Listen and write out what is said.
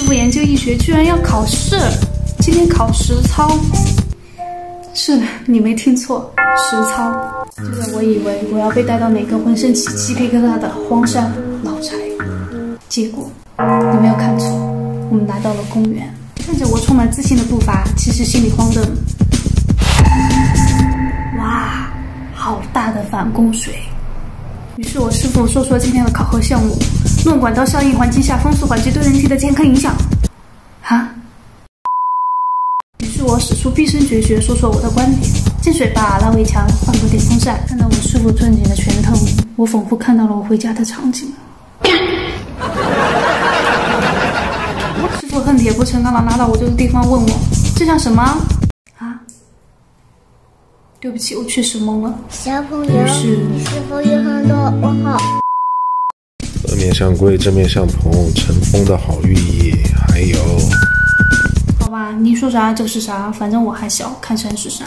师傅研究医学居然要考试，今天考实操。是的，你没听错，实操。就在我以为我要被带到哪个浑身起鸡皮疙瘩的荒山老宅，结果你没有看错，我们来到了公园。看着我充满自信的步伐，其实心里慌的。哇，好大的反供水！于是我师傅说说今天的考核项目：论管道效应环境下风速缓急对人体的健康影响。哈？于是我使出毕生绝学，说说我的观点：进水吧，拉围墙，换个电风扇。看到我师傅攥紧的拳头，我仿佛看到了我回家的场景。师傅恨铁不成钢的拉到我这个地方，问我这像什么？啊？对不起，我确实懵了。小朋友，你是否有很多问号？侧面向龟，正面向鹏，乘风的好寓意。还有，好吧，你说啥就是啥，反正我还小，看山是山。